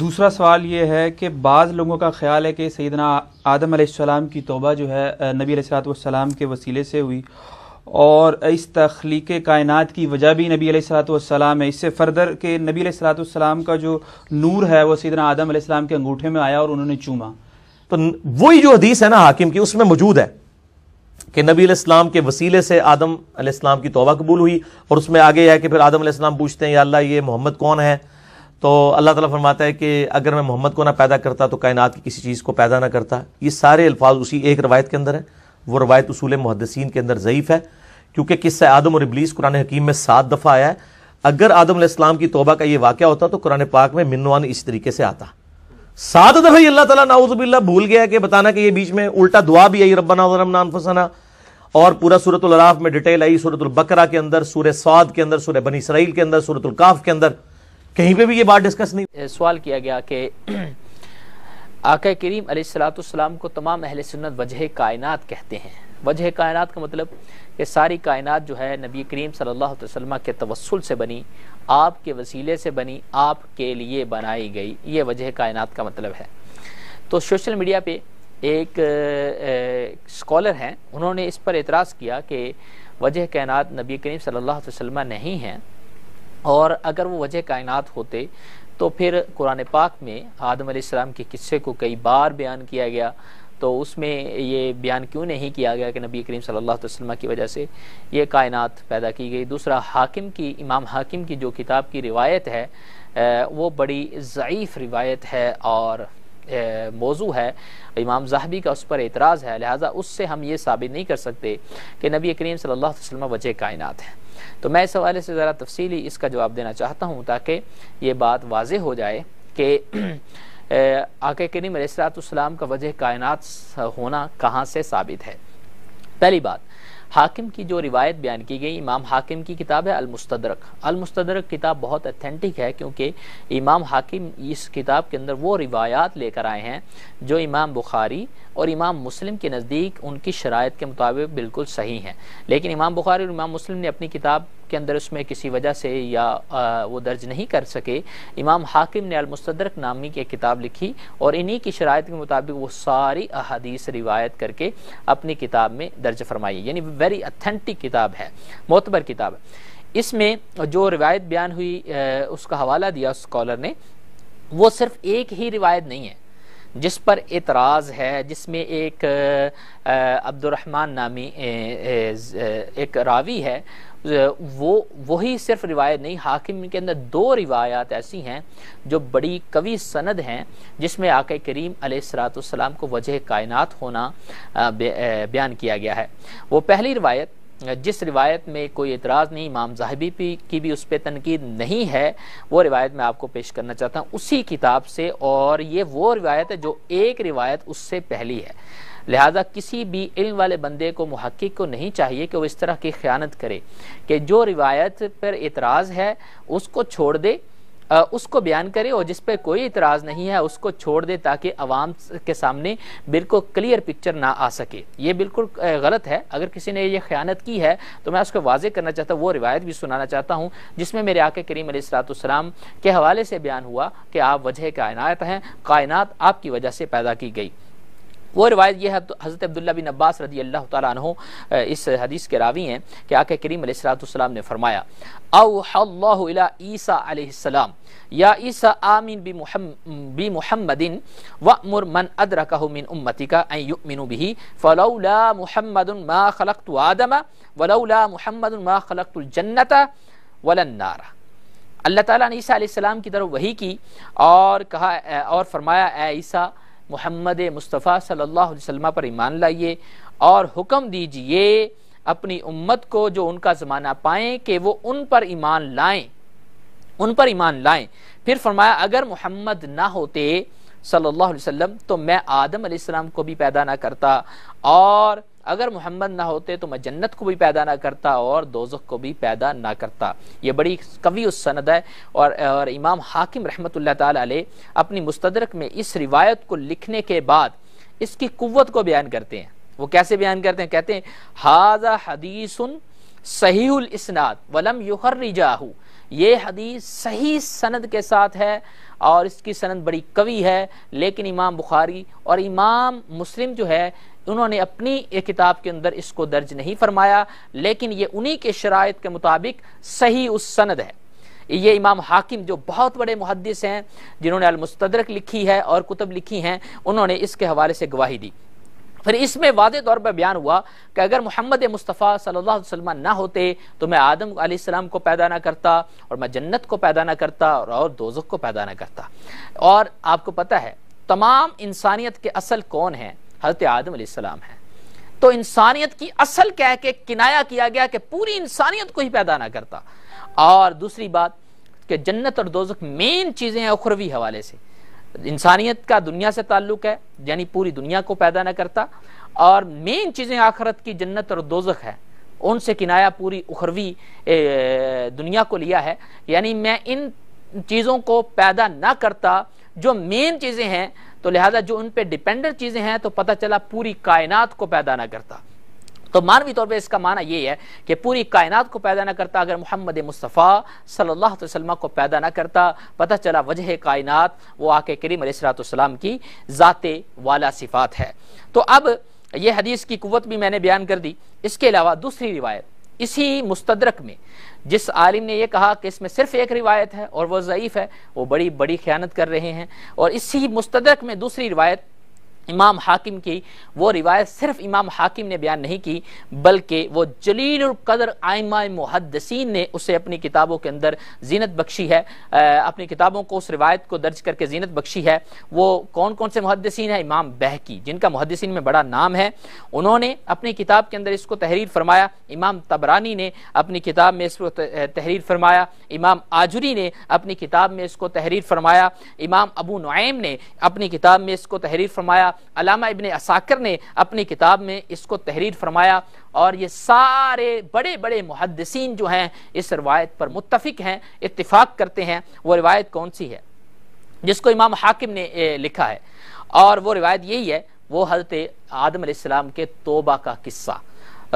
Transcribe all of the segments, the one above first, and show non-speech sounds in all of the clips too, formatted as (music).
دوسرا سوال یہ ہے کہ بعض لوگوں کا خیال ہے کہ سیدنا آدم علیہ السلام کی توبہ جو ہے نبی علیہ السلاۃ والسلام کے وسیلے سے ہوئی۔ اور اس تخلیق کائنات کی وجہ بھی نبی علیہ السلاۃ والسلام ہے۔ اس سے فردر کہ نبی علیہ السلاۃ والسلام کا جو نور ہے، وہ سیدنا آدم علیہ السلام کے انگوٹھے میں آیا اور انہوں نے چوما۔ تو وہی جو حدیث ہے نا حاکم کی، اس میں موجود ہے کہ نبی علیہ السلام کے وسیلے سے آدم علیہ السلام کی توبہ قبول ہوئی اور اس میں آگے ہے کہ پھر آدم علیہ السلام پوچھتے ہیں، یا اللہ یہ محمد کون ہے؟ تو اللہ تعالیٰ فرماتا ہے کہ اگر میں محمد کو نہ پیدا کرتا تو کائنات کی کسی چیز کو پیدا نہ کرتا۔ یہ سارے الفاظ اسی ایک روایت کے اندر ہیں۔ وہ روایت اصول محدثین کے اندر ضعیف ہے۔ کیونکہ قصہ آدم اور ابلیس قرآن حکیم میں سات دفعہ آیا ہے۔ اگر آدم علیہ السلام کی توبہ کا یہ واقعہ ہوتا تو قرآن پاک میں منوان اس طریقے سے آتا۔ سات دفعہ اللہ تعالیٰ ناؤز باللہ بھول گیا کہ بتانا کہ یہ بیچ میں الٹا دعا بھی آئی ربنا ظلمنا انفسنا۔ اور پورا سورت العراف میں ڈیٹیل آئی سورت البقرہ کے اندر، سورہ سعد کے اندر، سورہ بنی اسرائیل کے اندر سورت القاف کے اندر۔ کہیں پہ بھی یہ بات ڈسکس نہیں سوال کیا گیا کہ آقا کریم علیہ السلاۃ السلام کو تمام اہل سنت وجہ کائنات کہتے ہیں۔ وجہ کائنات کا مطلب کہ ساری کائنات جو ہے نبی کریم صلی اللہ علیہ وسلم کے توسل سے بنی، آپ کے وسیلے سے بنی، آپ کے لیے بنائی گئی۔ یہ وجہ کائنات کا مطلب ہے۔ تو سوشل میڈیا پہ ایک اسکالر ہیں، انہوں نے اس پر اعتراض کیا کہ وجہ کائنات نبی کریم صلی اللہ علیہ وسلم نہیں ہیں۔ اور اگر وہ وجہ کائنات ہوتے تو پھر قرآن پاک میں آدم علیہ السلام کے قصے کو کئی بار بیان کیا گیا۔ تو اس میں یہ بیان کیوں نہیں کیا گیا کہ نبی کریم صلی اللہ علیہ وسلم کی وجہ سے یہ کائنات پیدا کی گئی؟ دوسرا، حاکم کی، امام حاکم کی جو کتاب کی روایت ہے وہ بڑی ضعیف روایت ہے اور موضوع ہے۔ امام زہبی کا اس پر اعتراض ہے، لہٰذا اس سے ہم یہ ثابت نہیں کر سکتے کہ نبی کریم صلی اللہ علیہ وسلم وجہ کائنات ہے تو میں اس حوالے سے ذرا تفصیلی اس کا جواب دینا چاہتا ہوں تاکہ یہ بات واضح ہو جائے کہ (clears throat) آقا کریم علیہ السلاۃ السلام کا وجہ کائنات ہونا کہاں سے ثابت ہے؟ پہلی بات، حاکم کی جو روایت بیان کی گئی، امام حاکم کی کتاب ہے المستدرک۔ المستدرک کتاب بہت اتھینٹک ہے کیونکہ امام حاکم اس کتاب کے اندر وہ روایات لے کر آئے ہیں جو امام بخاری اور امام مسلم کے نزدیک ان کی شرائط کے مطابق بالکل صحیح ہیں۔ لیکن امام بخاری اور امام مسلم نے اپنی کتاب کے اندر اس میں کسی وجہ سے یا وہ درج نہیں کر سکے۔ امام حاکم نے المستدرک نامی کی کتاب لکھی اور انہی کی شرائط کے مطابق وہ ساری احادیث روایت کر کے اپنی کتاب میں درج فرمائی یعنی ویری اتھینٹک کتاب ہے، معتبر کتاب ہے۔ اس میں جو روایت بیان ہوئی اس کا حوالہ دیا اسکالر نے، وہ صرف ایک ہی روایت نہیں ہے۔ جس پر اعتراض ہے، جس میں ایک عبد الرحمن نامی ایک راوی ہے، وہ، وہی صرف روایت نہیں، حاکم کے اندر دو روایات ایسی ہیں جو بڑی قوی سند ہیں، جس میں آقا کریم علیہ السلاۃ السلام کو وجہ کائنات ہونا بیان کیا گیا ہے۔ وہ پہلی روایت جس روایت میں کوئی اعتراض نہیں، امام زاہبی کی بھی اس پہ تنقید نہیں ہے، وہ روایت میں آپ کو پیش کرنا چاہتا ہوں اسی کتاب سے، اور یہ وہ روایت ہے جو ایک روایت اس سے پہلی ہے۔ لہذا کسی بھی علم والے بندے کو محقق کو نہیں چاہیے کہ وہ اس طرح کی خیانت کرے کہ جو روایت پر اعتراض ہے اس کو چھوڑ دے اس کو بیان کرے اور جس پہ کوئی اعتراض نہیں ہے، اس کو چھوڑ دے تاکہ عوام کے سامنے بالکل کلیئر پکچر نہ آ سکے۔ یہ بالکل غلط ہے۔ اگر کسی نے یہ خیانت کی ہے تو میں اس کو واضح کرنا چاہتا ہوں، وہ روایت بھی سنانا چاہتا ہوں، جس میں میرے آقا کریم علیہ السلاۃ السلام کے حوالے سے بیان ہوا کہ آپ وجہ کائنات ہیں، کائنات آپ کی وجہ سے پیدا کی گئی۔ وہ روایت یہ ہے حضرت عبداللہ بن عباس رضی اللہ تعالیٰ عنہ اس حدیث کے راوی ہیں کہ آقا کریم علیہ السلام نے فرمایا اوحى الله الى عيسى عليه السلام يا عيسى آمين بمحمد وأمر من أدركه من أمتك أن يؤمنوا به فلولا محمد ما خلقت آدم ولولا محمد ما خلقت الجنة ولا اللہ تعالیٰ نے عیسیٰ علیہ السلام کی طرف وحی کی اور کہا اور فرمایا، اے عیسیٰ محمد مصطفیٰ صلی اللہ علیہ وسلم پر ایمان لائیے اور حکم دیجیے اپنی امت کو جو ان کا زمانہ پائیں کہ وہ ان پر ایمان لائیں، ان پر ایمان لائیں۔ پھر فرمایا، اگر محمد نہ ہوتے صلی اللہ علیہ وسلم تو میں آدم علیہ السلام کو بھی پیدا نہ کرتا اور اگر محمد نہ ہوتے تو میں جنت کو بھی پیدا نہ کرتا اور دوزخ کو بھی پیدا نہ کرتا۔ یہ بڑی قوی اس سند ہے اور اور امام حاکم رحمۃ اللہ تعالی علیہ اپنی مستدرک میں اس روایت کو لکھنے کے بعد اس کی قوت کو بیان کرتے ہیں۔ وہ کیسے بیان کرتے ہیں؟ کہتے ہیں حاضہ حدیث صحیح الاسناد ولم یخرجاہو یہ حدیث صحیح سند کے ساتھ ہے اور اس کی سند بڑی قوی ہے، لیکن امام بخاری اور امام مسلم جو ہے انہوں نے اپنی ایک کتاب کے اندر اس کو درج نہیں فرمایا، لیکن یہ انہی کے شرائط کے مطابق صحیح اس سند ہے۔ یہ امام حاکم جو بہت بڑے محدث ہیں، جنہوں نے المستدرک لکھی ہے اور کتب لکھی ہیں، انہوں نے اس کے حوالے سے گواہی دی۔ پھر اس میں واضح طور پر بیان ہوا کہ اگر محمد مصطفیٰ صلی اللہ علیہ وسلم نہ ہوتے تو میں آدم علیہ السلام کو پیدا نہ کرتا اور میں جنت کو پیدا نہ کرتا اور دوزخ کو پیدا نہ کرتا۔ اور آپ کو پتہ ہے، تمام انسانیت کے اصل کون ہیں؟ حضرت آدم علیہ السلام ہیں۔ تو انسانیت کی اصل کہہ کے کنایا کیا گیا کہ پوری انسانیت کو ہی پیدا نہ کرتا۔ اور دوسری بات کہ جنت اور دوزخ مین چیزیں ہیں اخروی حوالے سے۔ انسانیت کا دنیا سے تعلق ہے یعنی پوری دنیا کو پیدا نہ کرتا۔ اور مین چیزیں آخرت کی جنت اور دوزخ ہے ان سے کنایا پوری اخروی دنیا کو لیا ہے۔ یعنی میں ان چیزوں کو پیدا نہ کرتا جو مین چیزیں ہیں، تو لہذا جو ان پہ ڈیپینڈنٹ چیزیں ہیں، تو پتہ چلا پوری کائنات کو پیدا نہ کرتا۔ تو مانوی طور پہ اس کا معنی یہ ہے کہ پوری کائنات کو پیدا نہ کرتا، اگر محمد مصطفیٰ صلی اللہ علیہ وسلم کو پیدا نہ کرتا، پتہ چلا وجہ کائنات وہ آقا کریم علیہ السلام کی ذات والا صفات ہے۔ تو اب یہ حدیث کی قوت بھی میں نے بیان کر دی۔ اس کے علاوہ دوسری روایت، اسی مستدرک میں جس عالم نے یہ کہا کہ اس میں صرف ایک روایت ہے اور وہ ضعیف ہے، وہ بڑی بڑی خیانت کر رہے ہیں اور اسی مستدرک میں دوسری روایت امام حاکم کی، وہ روایت صرف امام حاکم نے بیان نہیں کی، بلکہ وہ جلیل القدر آئمہ محدثین نے اسے اپنی کتابوں کے اندر زینت بخشی ہے۔ اپنی کتابوں کو، اس روایت کو درج کر کے زینت بخشی ہے۔ وہ کون کون سے محدثین ہیں؟ امام بہکی، جن کا محدثین میں بڑا نام ہے۔ انہوں نے اپنی کتاب کے اندر اس کو تحریر فرمایا۔ امام تبرانی نے اپنی کتاب میں اس کو تحریر فرمایا۔ امام آجری نے اپنی کتاب میں اس کو تحریر فرمایا۔ امام ابو نعیم نے اپنی کتاب میں اس کو تحریر فرمایا۔ علامہ ابن اساکر نے اپنی کتاب میں اس کو تحریر فرمایا اور یہ سارے بڑے بڑے محدثین جو ہیں اس روایت پر متفق ہیں اتفاق کرتے ہیں۔ وہ روایت کون سی ہے؟ جس کو امام حاکم نے لکھا ہے۔ اور وہ روایت یہی ہے وہ حضرت آدم علیہ السلام کے توبہ کا قصہ۔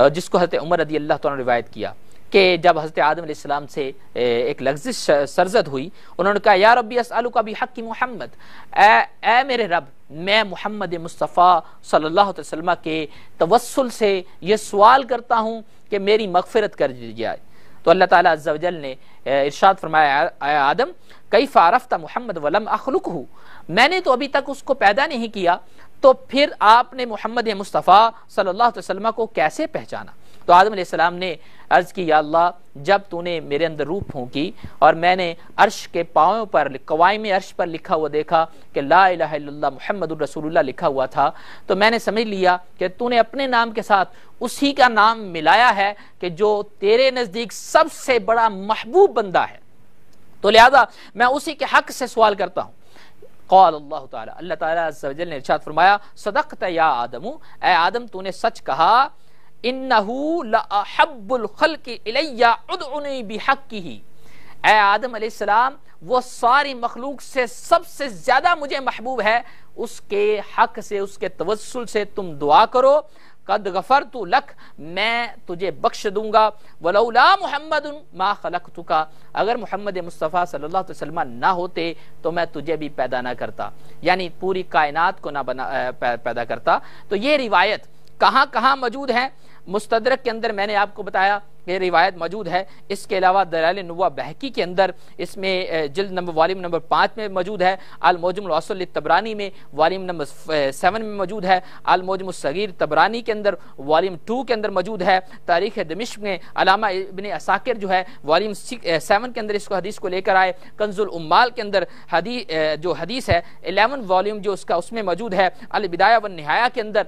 جس کو حضرت عمر رضی اللہ تعالیٰ نے روایت کیا کہ جب حضرت آدم علیہ السلام سے ایک لغزش سرزد ہوئی انہوں نے کہا یا ربی اسألو بھی حق محمد اے, اے میرے رب میں محمد مصطفیٰ صلی اللہ علیہ وسلم کے توسل سے یہ سوال کرتا ہوں کہ میری مغفرت کر دی جائے۔ تو اللہ تعالیٰ عز و جل نے ارشاد فرمایا، اے آدم کئی فارفتہ محمد ولم اخلق ہوں میں نے تو ابھی تک اس کو پیدا نہیں کیا، تو پھر آپ نے محمد مصطفیٰ صلی اللہ علیہ وسلم کو کیسے پہچانا؟ تو آدم علیہ السلام نے عرض کی، یا اللہ، جب تو نے میرے اندر روح پھونکی اور میں نے عرش کے پاؤں پر، قوائم عرش پر لکھا ہوا دیکھا کہ لا الہ الا اللہ، محمد الرسول اللہ لکھا ہوا تھا، تو میں نے سمجھ لیا کہ تو نے اپنے نام کے ساتھ اسی کا نام ملایا ہے کہ جو تیرے نزدیک سب سے بڑا محبوب بندہ ہے۔ تو لہذا میں اسی کے حق سے سوال کرتا ہوں۔ قال اللہ تعالی اللہ تعالی عز و جل نے ارشاد فرمایا، صدقت یا آدم، اے آدم، تو نے سچ کہا انہو لأحب الخلق الی ادعنی بحقی اے آدم علیہ السلام، وہ ساری مخلوق سے سب سے زیادہ مجھے محبوب ہے، اس کے حق سے، اس کے توسل سے تم دعا کرو. قد غفرت لک، میں تجھے بخش دوں گا. ولولا محمد ما خلقتک، اگر محمد مصطفیٰ صلی اللہ علیہ وسلم نہ ہوتے، تو میں تجھے بھی پیدا نہ کرتا. یعنی پوری کائنات کو نہ بنا پیدا کرتا. تو یہ روایت کہاں کہاں موجود ہے؟ مستدرک کے اندر میں نے آپ کو بتایا یہ روایت موجود ہے۔ اس کے علاوہ دلال نوہ بحقی کے اندر اس میں جلد نمبر والیم نمبر پانچ میں موجود ہے۔ الموجم الوصل تبرانی میں والیم نمبر سیون میں موجود ہے۔ الموجم الصغیر تبرانی کے اندر والیم ٹو کے اندر موجود ہے۔ تاریخ دمشق میں علامہ ابن اساکر جو ہے والیم سیون کے اندر اس کو حدیث کو لے کر آئے۔ کنز العمال کے اندر حدیث جو حدیث ہے، الیون والیم جو اس کا، اس میں موجود ہے۔ البدایہ و کے اندر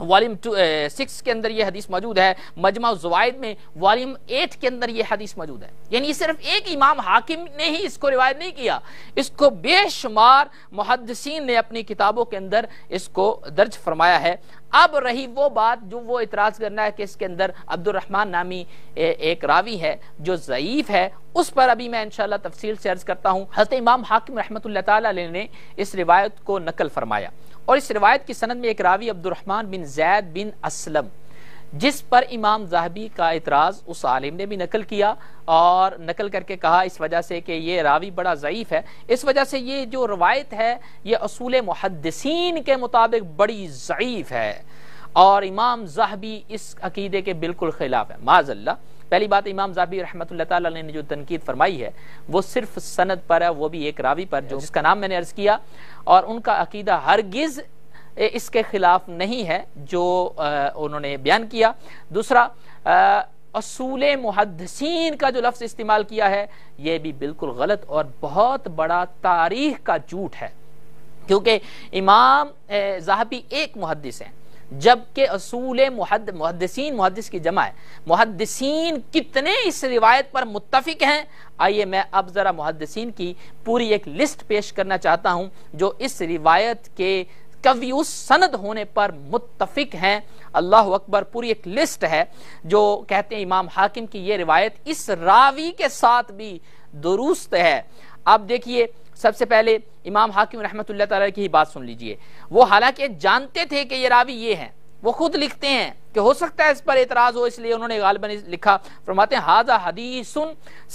والیم سکس eh, کے اندر یہ حدیث موجود ہے، مجمع زوائد میں والیم ایٹ کے اندر یہ حدیث موجود ہے۔ یعنی صرف ایک امام حاکم نے ہی اس کو روایت نہیں کیا، اس کو بے شمار محدثین نے اپنی کتابوں کے اندر اس کو درج فرمایا ہے۔ اب رہی وہ بات جو وہ اعتراض کرنا ہے کہ اس کے اندر عبد الرحمن نامی ایک راوی ہے جو ضعیف ہے، اس پر ابھی میں انشاءاللہ تفصیل سے عرض کرتا ہوں۔ حضرت امام حاکم رحمت اللہ تعالی نے اس روایت کو نقل فرمایا۔ اور اس روایت کی سند میں ایک راوی عبد الرحمن بن زید بن اسلم جس پر امام زہبی کا اعتراض اس عالم نے بھی نقل کیا اور نقل کر کے کہا اس وجہ سے کہ یہ راوی بڑا ضعیف ہے۔ اس وجہ سے یہ جو روایت ہے یہ اصول محدثین کے مطابق بڑی ضعیف ہے۔ اور امام زہبی اس عقیدے کے بالکل خلاف ہے معذ اللہ پہلی بات امام زہبی رحمۃ اللہ تعالی نے جو تنقید فرمائی ہے وہ صرف سند پر ہے وہ بھی ایک راوی پر جو جس کا نام میں نے عرض کیا۔ اور ان کا عقیدہ ہرگز اس کے خلاف نہیں ہے جو انہوں نے بیان کیا۔ دوسرا اصول محدثین کا جو لفظ استعمال کیا ہے، یہ بھی بالکل غلط اور بہت بڑا تاریخ کا جھوٹ ہے۔ کیونکہ امام زہبی ایک محدث ہیں۔ جبکہ اصول محد، محدثین، محدث کی جمع ہے۔ محدثین کتنے اس روایت پر متفق ہیں؟ آئیے میں اب ذرا محدثین کی پوری ایک لسٹ پیش کرنا چاہتا ہوں، جو اس روایت کے کبھی اس سند ہونے پر متفق ہیں۔ اللہ اکبر، پوری ایک لسٹ ہے، جو کہتے ہیں امام حاکم کی یہ روایت اس راوی کے ساتھ بھی درست ہے۔ اب دیکھیے سب سے پہلے امام حاکم رحمت اللہ تعالی کی ہی بات سن لیجیے۔ وہ حالانکہ جانتے تھے کہ یہ راوی یہ ہیں، وہ خود لکھتے ہیں کہ ہو سکتا ہے اس پر اعتراض ہو، اس لیے انہوں نے غالباً لکھا۔ فرماتے ہیں حاضر حدیث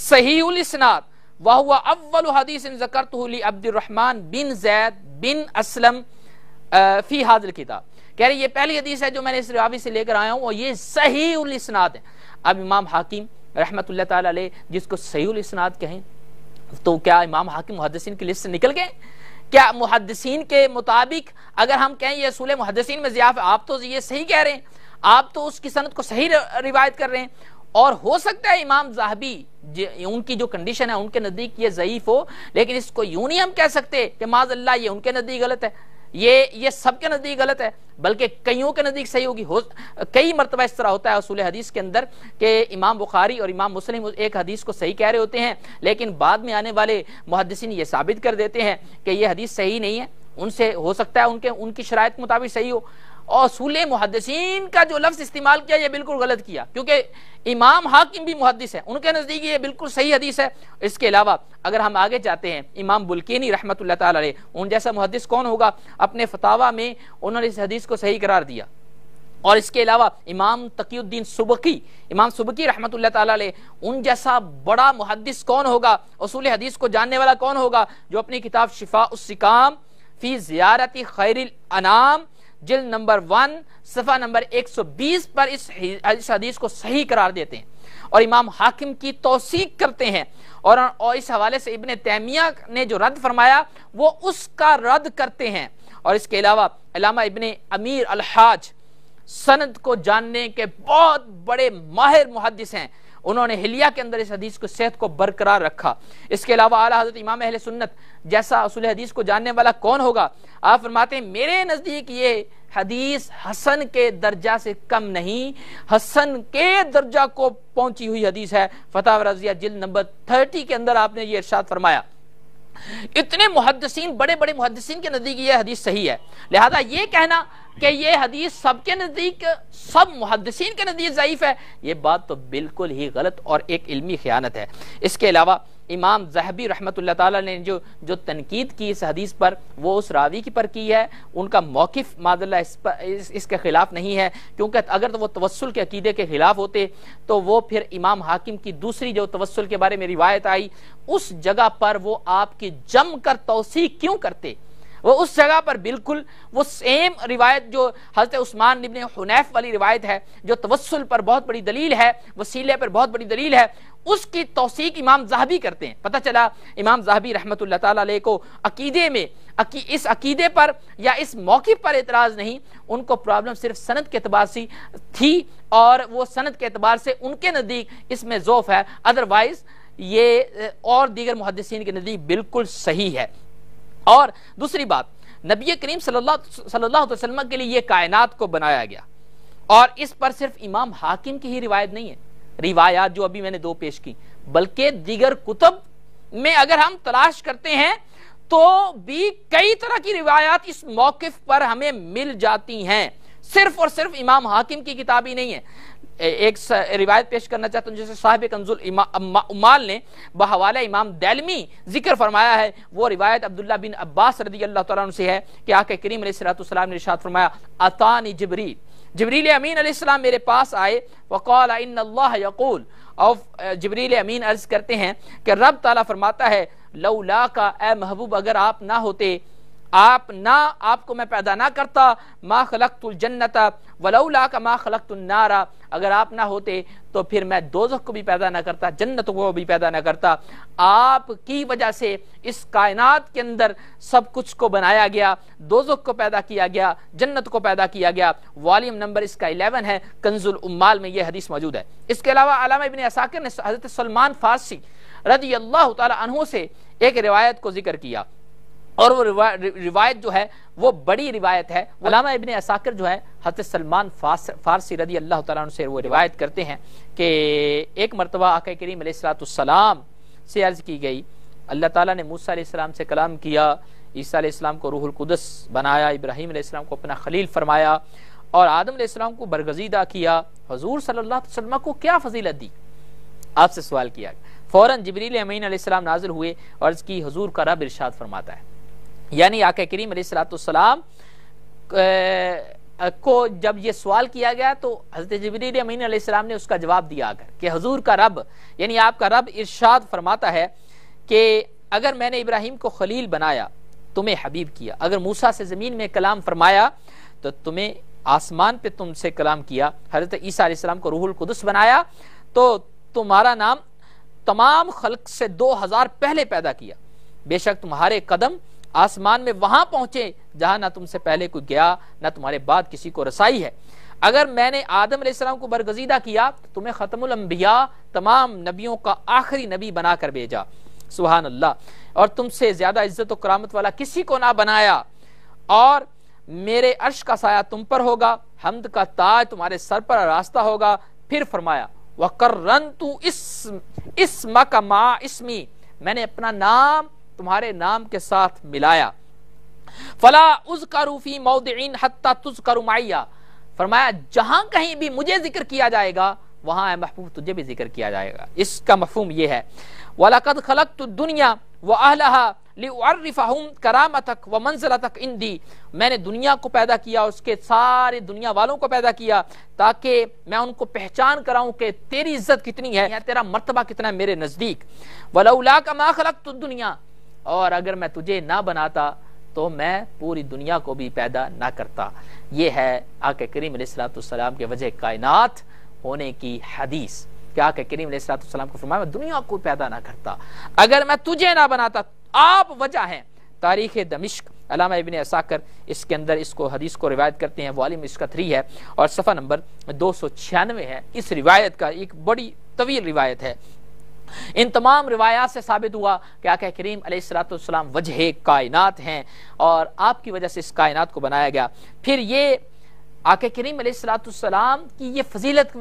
صحیح الاسناد، وہو اول حدیث ذکرتہ لی عبد الرحمن بن زید بن اسلم فی حاضر کتاب کہہ رہے، یہ پہلی حدیث ہے جو میں نے اس راوی سے لے کر آیا ہوں اور یہ صحیح الاسناد ہے۔ اب امام حاکم رحمت اللہ تعالی علیہ جس کو صحیح الاسناد کہیں تو کیا امام حاکم محدثین کی لسٹ سے نکل گئے؟ کیا محدثین کے مطابق اگر ہم کہیں یہ اصول محدثین میں ضیاف آپ تو یہ صحیح کہہ رہے ہیں۔ آپ تو اس کی سنت کو صحیح روایت کر رہے ہیں۔ اور ہو سکتا ہے امام زاہبی جی، ان کی جو کنڈیشن ہے، ان کے نزدیک یہ ضعیف ہو، لیکن اس کو یوں نہیں ہم کہہ سکتے کہ معاذ اللہ یہ ان کے نزدیک غلط ہے۔ یہ یہ سب کے نزدیک غلط ہے، بلکہ کئیوں کے نزدیک صحیح ہوگی۔ کئی مرتبہ اس طرح ہوتا ہے اصول حدیث کے اندر کہ امام بخاری اور امام مسلم ایک حدیث کو صحیح کہہ رہے ہوتے ہیں، لیکن بعد میں آنے والے محدثین یہ ثابت کر دیتے ہیں کہ یہ حدیث صحیح نہیں ہے۔ ان سے ہو سکتا ہے ان کے، ان کی شرائط کے مطابق صحیح ہو۔ اصول محدثین کا جو لفظ استعمال کیا یہ بالکل غلط کیا، کیونکہ امام حاکم بھی محدث ہے ان کے نزدیک یہ بالکل صحیح حدیث ہے۔ اس کے علاوہ اگر ہم آگے جاتے ہیں، امام بلکینی رحمت اللہ تعالی علیہ، ان جیسا محدث کون ہوگا؟ اپنے فتاوہ میں انہوں نے اس حدیث کو صحیح قرار دیا۔ اور اس کے علاوہ امام تقی الدین سبقی امام سبقی رحمت اللہ تعالی علیہ، ان جیسا بڑا محدث کون ہوگا؟ اصول حدیث کو جاننے والا کون ہوگا؟ جو اپنی کتاب شفاء السکام فی زیارتی خیر الانام جلد نمبر ون، صفحہ نمبر ایک سو بیس پر اس حدیث کو صحیح قرار دیتے ہیں۔ اور امام حاکم کی توثیق کرتے ہیں۔ اور اس حوالے سے ابن تیمیہ نے جو رد فرمایا، وہ اس کا رد کرتے ہیں۔ اور اس کے علاوہ علامہ ابن امیر الحاج، سند کو جاننے کے بہت بڑے ماہر محدث ہیں۔ انہوں نے ہلیہ کے اندر اس حدیث کو صحت کو برقرار رکھا۔ اس کے علاوہ اعلیٰ حضرت امام اہل سنت جیسا اصول حدیث کو جاننے والا کون ہوگا؟ آپ فرماتے ہیں، میرے نزدیک یہ حدیث حسن کے درجہ سے کم نہیں، حسن کے درجہ کو پہنچی ہوئی حدیث ہے۔ فتح رضیہ جلد نمبر 30 کے اندر آپ نے یہ ارشاد فرمایا۔ اتنے محدثین، بڑے بڑے محدثین کے نزدیک یہ حدیث صحیح ہے۔ لہذا یہ کہنا کہ یہ حدیث سب کے نزدیک، سب محدثین کے نزدیک ضعیف ہے، یہ بات تو بالکل ہی غلط اور ایک علمی خیانت ہے۔ اس کے علاوہ امام زہبی رحمت اللہ تعالیٰ نے جو جو تنقید کی اس حدیث پر وہ اس راوی کی پر کی ہے۔ ان کا موقف ماد اللہ اس, اس, اس کے خلاف نہیں ہے۔ کیونکہ اگر تو وہ توسل کے عقیدے کے خلاف ہوتے تو وہ پھر امام حاکم کی دوسری جو توسل کے بارے میں روایت آئی اس جگہ پر وہ آپ کی جم کر توثیق کیوں کرتے؟ وہ اس جگہ پر بالکل وہ سیم روایت جو حضرت عثمان ابن حنیف والی روایت ہے جو توسل پر بہت بڑی دلیل ہے وسیلے پر بہت بڑی دلیل ہے اس کی توثیق امام زہبی کرتے ہیں۔ پتہ چلا امام زہبی رحمت اللہ تعالیٰ علیہ کو عقیدے میں اس عقیدے پر یا اس موقع پر اعتراض نہیں، ان کو پرابلم صرف سند کے اعتبار سے تھی اور وہ سند کے اعتبار سے ان کے نزدیک اس میں ذوف ہے۔ ادروائز یہ اور دیگر محدثین کے نزدیک بالکل صحیح ہے۔ اور دوسری بات، نبی کریم صلی اللہ صلی اللہ علیہ وسلم کے لیے یہ کائنات کو بنایا گیا اور اس پر صرف امام حاکم کی ہی روایت نہیں ہے۔ روایات جو ابھی میں نے دو پیش کی۔ بلکہ دیگر کتب میں اگر ہم تلاش کرتے ہیں تو بھی کئی طرح کی روایات اس موقف پر ہمیں مل جاتی ہیں۔ صرف اور صرف امام حاکم کی کتاب ہی نہیں ہے۔ ایک روایت پیش کرنا چاہتا ہوں، جیسے صاحب کنزل امال نے بحوالہ امام دیلمی ذکر فرمایا ہے۔ وہ روایت عبداللہ بن عباس رضی اللہ تعالیٰ عنہ سے ہے کہ آقا کریم علیہ السلام نے ارشاد فرمایا، اتانی جبریل جبریل امین علیہ السلام میرے پاس آئے، وقال ان اللہ یقول۔ اور جبریل امین عرض کرتے ہیں کہ رب تعالیٰ فرماتا ہے لولا کا اے محبوب، اگر آپ نہ ہوتے آپ نہ آپ کو میں پیدا نہ کرتا، ما خلقت الجنت ولولا کا ما خلقت النار۔ اگر آپ نہ ہوتے تو پھر میں دوزخ کو بھی پیدا نہ کرتا جنت کو بھی پیدا نہ کرتا۔ آپ کی وجہ سے اس کائنات کے اندر سب کچھ کو بنایا گیا، دوزخ کو پیدا کیا گیا، جنت کو پیدا کیا گیا۔ والیم نمبر اس کا 11 ہے، کنز الامال میں یہ حدیث موجود ہے۔ اس کے علاوہ علامہ ابن اساکر نے حضرت سلمان فارسی رضی اللہ تعالی عنہ سے ایک روایت کو ذکر کیا۔ اور وہ روایت جو ہے وہ بڑی روایت ہے۔ علامہ ابن اساکر جو ہے حضرت سلمان فارسی رضی اللہ تعالیٰ عنہ سے وہ روایت کرتے ہیں کہ ایک مرتبہ آقا کریم علیہ السلام سے عرض کی گئی، اللہ تعالیٰ نے موسیٰ علیہ السلام سے کلام کیا، عیسیٰ علیہ السلام کو روح القدس بنایا، ابراہیم علیہ السلام کو اپنا خلیل فرمایا اور آدم علیہ السلام کو برگزیدہ کیا۔ حضور صلی اللہ علیہ وسلم کو کیا فضیلت دی؟ آپ سے سوال کیا فوراً جبریل امین علیہ السلام نازل ہوئے اور عرض کی حضور کا رب ارشاد فرماتا ہے۔ یعنی آقا کریم علیہ السلام کو جب یہ سوال کیا گیا تو حضرت جبریل امین علیہ السلام نے اس کا جواب دیا آگر کہ حضور کا رب یعنی آپ کا رب ارشاد فرماتا ہے کہ اگر میں نے ابراہیم کو خلیل بنایا، تمہیں حبیب کیا، اگر موسیٰ سے زمین میں کلام فرمایا، تو تمہیں آسمان پہ تم سے کلام کیا، حضرت عیسیٰ علیہ السلام کو روح القدس بنایا، تو تمہارا نام تمام خلق سے دو ہزار پہلے پیدا کیا۔ بے شک تمہارے قدم آسمان میں وہاں پہنچے جہاں نہ تم سے پہلے کوئی گیا، نہ تمہارے بعد کسی کو رسائی ہے۔ اگر میں نے آدم علیہ السلام کو برگزیدہ کیا تو تمہیں ختم الانبیاء، تمام نبیوں کا آخری نبی بنا کر بھیجا۔ سبحان اللہ۔ اور تم سے زیادہ عزت و کرامت والا کسی کو نہ بنایا۔ اور میرے عرش کا سایہ تم پر ہوگا، حمد کا تاج تمہارے سر پر راستہ ہوگا۔ پھر فرمایا، وَقَرَّنْتُ اسْمَ مَا اسْمِي میں نے اپنا نام تمہارے نام کے ساتھ ملایا۔ فلا اذکروا فی موضعین حتی تذکروا معیا فرمایا، جہاں کہیں بھی مجھے ذکر کیا جائے گا، وہاں اے محبوب تجھے بھی ذکر کیا جائے گا۔ اس کا مفہوم یہ ہے۔ وَلَقَدْ خَلَقْتُ الدُّنْيَا وَأَهْلَهَا لِأُعَرِّفَهُمْ كَرَامَتَكْ وَمَنزَلَتَكْ اِنْدِي میں نے دنیا کو پیدا کیا، اس کے سارے دنیا والوں کو پیدا کیا تاکہ میں ان کو پہچان کراؤں کہ تیری عزت کتنی ہے، تیرا مرتبہ کتنا ہے میرے نزدیک۔ وَلَوْلَاكَ مَا خَلَقْتُ الدُّنْيَا۔ اور اگر میں تجھے نہ بناتا تو میں پوری دنیا کو بھی پیدا نہ کرتا۔ یہ ہے آقا کریم علیہ السلام کے وجہ کائنات ہونے کی حدیث۔ کہ آقا کریم علیہ السلام کو فرمایا، میں دنیا کو پیدا نہ کرتا۔ اگر میں تجھے نہ بناتا، آپ وجہ ہیں۔ تاریخ دمشق، علامہ ابن اساکر اس کے اندر اس کو حدیث کو روایت کرتے ہیں۔ والم اس کا تھری ہے اور صفحہ نمبر دو سو چھیانوے ہے۔ اس روایت کا ایک بڑی طویل روایت ہے۔ ان تمام روایات سے ثابت ہوا کہ آقا کریم علیہ السلام وجہ کائنات ہیں اور آپ کی وجہ سے اس کائنات کو بنایا گیا۔ پھر یہ آقا کریم علیہ السلام کی یہ فضیلت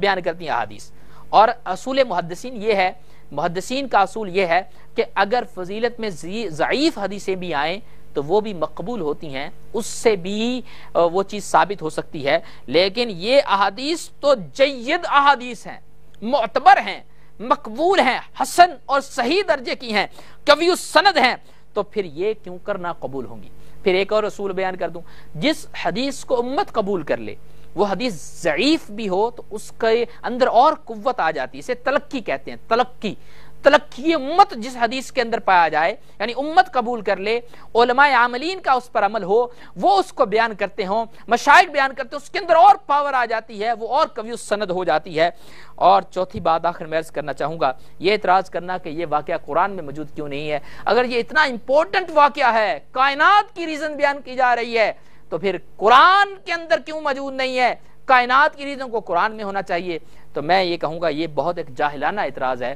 بیان کرتی ہیں حدیث اور اصول محدثین یہ ہے، محدثین کا اصول یہ ہے کہ اگر فضیلت میں ضعیف حدیثیں بھی آئیں تو وہ بھی مقبول ہوتی ہیں، اس سے بھی وہ چیز ثابت ہو سکتی ہے۔ لیکن یہ احادیث تو جید احادیث ہیں، معتبر ہیں۔ مقبول ہیں، حسن اور صحیح درجے کی ہیں، کبھی سند ہیں۔ تو پھر یہ کیوں کرنا قبول ہوں گی؟ پھر ایک اور رسول بیان کر دوں۔ جس حدیث کو امت قبول کر لے، وہ حدیث ضعیف بھی ہو تو اس کے اندر اور قوت آ جاتی ہے، اسے تلقی کہتے ہیں، تلقی۔ تلقی امت جس حدیث کے اندر پایا جائے یعنی امت قبول کر لے، علماء عاملین کا اس پر عمل ہو، وہ اس کو بیان کرتے ہوں مشائق بیان کرتے ہیں اس کے اندر اور پاور آ جاتی ہے، وہ اور کبھی سند ہو جاتی ہے۔ اور چوتھی بات آخر میں عرض کرنا چاہوں گا، یہ اعتراض کرنا کہ یہ واقعہ قرآن میں موجود کیوں نہیں ہے۔ اگر یہ اتنا امپورٹنٹ واقعہ ہے، کائنات کی ریزن بیان کی جا رہی ہے، تو پھر قرآن کے اندر کیوں موجود نہیں ہے؟ کائنات کی ریزن کو قرآن میں ہونا چاہیے۔ تو میں یہ کہوں گا، یہ بہت ایک جاہلانہ اعتراض ہے۔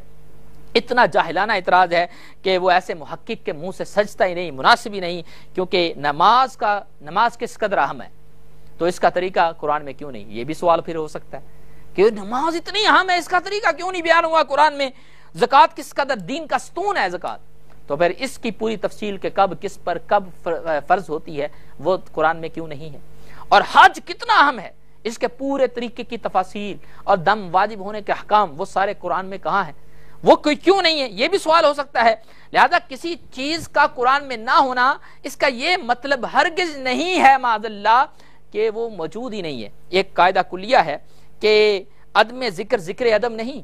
اتنا جاہلانہ اعتراض ہے کہ وہ ایسے محقق کے منہ سے سجتا ہی نہیں، مناسب ہی نہیں، کیونکہ نماز کا، نماز کس قدر اہم ہے؟ تو اس کا طریقہ قرآن میں کیوں نہیں؟ یہ بھی سوال پھر ہو سکتا ہے کہ نماز اتنی اہم ہے، اس کا طریقہ کیوں نہیں بیان ہوا قرآن میں؟ زکوٰۃ کس قدر دین کا ستون ہے زکوٰۃ؟ تو پھر اس کی پوری تفصیل کے کب، کس پر کب فرض ہوتی ہے، وہ قرآن میں کیوں نہیں ہے؟ اور حج کتنا اہم ہے؟ اس کے پورے طریقے کی تفاصیل اور دم واجب ہونے کے حکام وہ سارے قرآن میں کہاں ہیں؟ وہ کوئی کیوں نہیں ہے؟ یہ بھی سوال ہو سکتا ہے۔ لہذا کسی چیز کا قرآن میں نہ ہونا، اس کا یہ مطلب ہرگز نہیں ہے معذ اللہ کہ وہ موجود ہی نہیں ہے۔ ایک قاعدہ کلیہ ہے کہ عدم ذکر ذکر عدم نہیں۔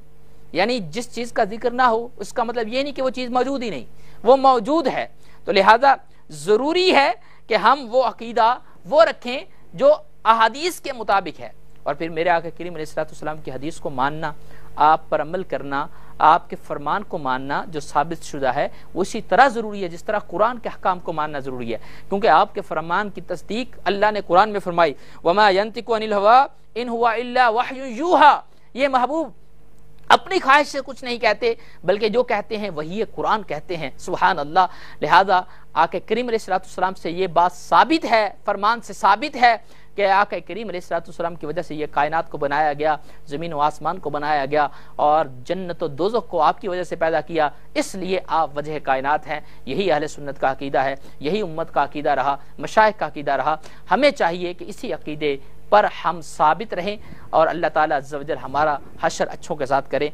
یعنی جس چیز کا ذکر نہ ہو، اس کا مطلب یہ نہیں کہ وہ چیز موجود ہی نہیں، وہ موجود ہے۔ تو لہذا ضروری ہے کہ ہم وہ عقیدہ وہ رکھیں جو احادیث کے مطابق ہے۔ اور پھر میرے آقا کریم علیہ السلام کی حدیث کو ماننا، آپ پر عمل کرنا آپ کے فرمان کو ماننا جو ثابت شدہ ہے، وہ اسی طرح ضروری ہے، جس طرح قرآن کے حکام کو ماننا ضروری ہے۔ کیونکہ آپ کے فرمان کی تصدیق اللہ نے قرآن میں فرمائی، وما ينطق عن الهوى ان هو الا وحی یوحى یہ محبوب اپنی خواہش سے کچھ نہیں کہتے، بلکہ جو کہتے ہیں وہی قرآن کہتے ہیں۔ سبحان اللہ۔ لہذا آقا کریم علیہ السلام سے یہ بات ثابت ہے، فرمان سے ثابت ہے کہ آقا کریم علیہ السلام کی وجہ سے یہ کائنات کو بنایا گیا، زمین و آسمان کو بنایا گیا اور جنت و دوزخ کو آپ کی وجہ سے پیدا کیا۔ اس لیے آپ وجہ کائنات ہیں۔ یہی اہل سنت کا عقیدہ ہے، یہی امت کا عقیدہ رہا، مشائق کا عقیدہ رہا۔ ہمیں چاہیے کہ اسی عقیدے پر ہم ثابت رہیں اور اللہ تعالیٰ عز و جل ہمارا حشر اچھوں کے ساتھ کریں